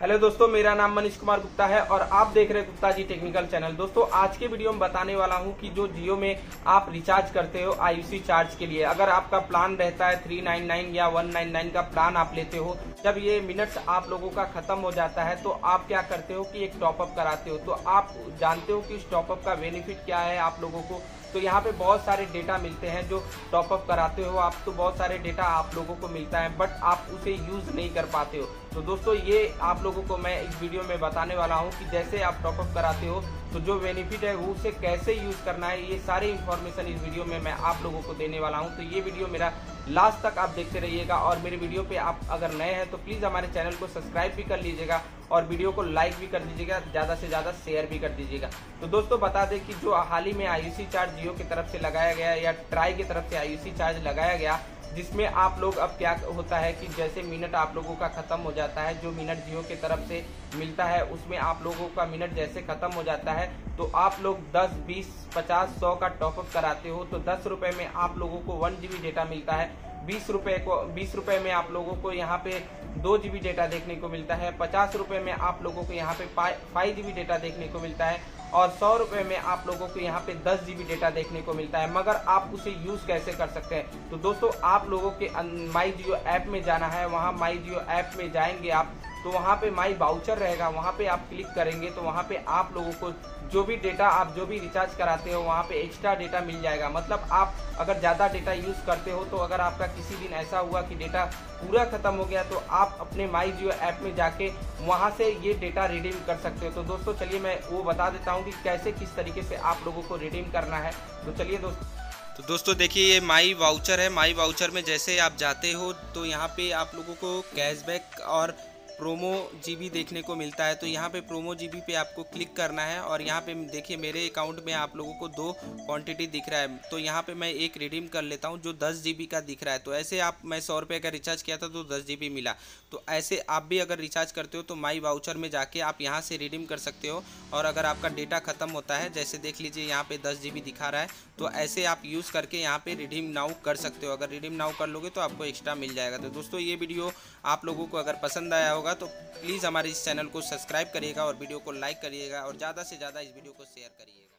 Hello दोस्तों, मेरा नाम मनीष कुमार गुप्ता है और आप देख रहे हैं गुप्ता जी टेक्निकल चैनल। दोस्तों, आज के वीडियो में बताने वाला हूँ कि जो जियो में आप रिचार्ज करते हो आईयूसी चार्ज के लिए, अगर आपका प्लान रहता है 399 या 199 का प्लान आप लेते हो, जब ये मिनट्स आप लोगों का खत्म हो जाता है तो आप क्या करते हो कि एक टॉपअप कराते हो। तो आप जानते हो कि इस टॉपअप का बेनिफिट क्या है आप लोगों को? तो यहाँ पे बहुत सारे डेटा मिलते हैं जो टॉपअप कराते हो। आप तो बहुत सारे डेटा आप लोगों को मिलता है बट आप उसे यूज़ नहीं कर पाते हो। तो दोस्तों, ये आप लोगों को मैं इस वीडियो में बताने वाला हूँ कि जैसे आप टॉपअप कराते हो तो जो बेनिफिट है, उसे कैसे यूज़ करना है, ये सारी इन्फॉर्मेशन इस वीडियो में मैं आप लोगों को देने वाला हूँ। तो ये वीडियो मेरा लास्ट तक आप देखते रहिएगा और मेरे वीडियो पे आप अगर नए हैं तो प्लीज़ हमारे चैनल को सब्सक्राइब भी कर लीजिएगा और वीडियो को लाइक भी कर दीजिएगा, ज़्यादा से ज़्यादा शेयर भी कर दीजिएगा। तो दोस्तों, बता दें कि जो हाल ही में आईयूसी चार्ज जियो की तरफ़ से लगाया गया या ट्राई की तरफ़ से आईयूसी चार्ज लगाया गया जिसमें आप लोग अब क्या होता है कि जैसे मिनट आप लोगों का खत्म हो जाता है जो मिनट जियो की तरफ़ से मिलता है उसमें आप लोगों का मिनट जैसे खत्म हो जाता है तो आप लोग 10, 20, 50, 100 का टॉपअप कराते हो तो दस रुपए में आप लोगों को वन जीबी डेटा मिलता है। बीस रुपए को बीस रुपए में आप लोगों को यहाँ पे दो जीबी डेटा देखने को मिलता है पचास रुपए में आप लोगों को यहाँ पे फाइव जीबी डेटा देखने को मिलता है और सौ रुपए में आप लोगों को यहाँ पे दस जीबी डेटा देखने को मिलता है। मगर आप उसे यूज़ कैसे कर सकते हैं? तो दोस्तों, आप लोगों के माई जियो ऐप में जाना है। वहाँ माई जियो ऐप में जाएँगे आप। तो वहाँ पे माई बाउचर रहेगा, वहाँ पे आप क्लिक करेंगे तो वहाँ पे आप लोगों को जो भी डेटा आप जो भी रिचार्ज कराते हो, वहाँ पे एक्स्ट्रा डेटा मिल जाएगा। मतलब आप अगर ज़्यादा डेटा यूज़ करते हो तो अगर आपका किसी दिन ऐसा हुआ कि डेटा पूरा ख़त्म हो गया तो आप अपने माई जियो ऐप में जाके वहाँ से ये डेटा रिडीम कर सकते हो। तो दोस्तों, चलिए मैं वो बता देता हूँ कि कैसे किस तरीके से आप लोगों को रिडीम करना है। तो चलिए दोस्तों तो दोस्तों, देखिए ये माई वाउचर है। माई वाउचर में जैसे आप जाते हो तो यहाँ पे आप लोगों को कैशबैक और प्रोमो जीबी देखने को मिलता है तो यहाँ पे प्रोमो जीबी पे आपको क्लिक करना है और यहाँ पे देखिए मेरे अकाउंट में आप लोगों को दो क्वांटिटी दिख रहा है। तो यहाँ पे मैं एक रिडीम कर लेता हूँ जो दस जी का दिख रहा है। तो ऐसे आप, मैं सौ रुपये का रिचार्ज किया था तो दस जी मिला। तो ऐसे आप भी अगर रिचार्ज करते हो तो माई वाउचर में जाके आप यहाँ से रिडीम कर सकते हो और अगर आपका डेटा खत्म होता है, जैसे देख लीजिए यहाँ पे दस जी दिखा रहा है तो ऐसे आप यूज़ करके यहाँ पे रिडीम नाउ कर सकते हो। अगर रिडीम नाउ कर लोगे तो आपको एक्स्ट्रा मिल जाएगा। तो दोस्तों, ये वीडियो आप लोगों को अगर पसंद आया होगा तो प्लीज़ हमारे इस चैनल को सब्सक्राइब करिएगा और वीडियो को लाइक करिएगा और ज़्यादा से ज़्यादा इस वीडियो को शेयर करिएगा।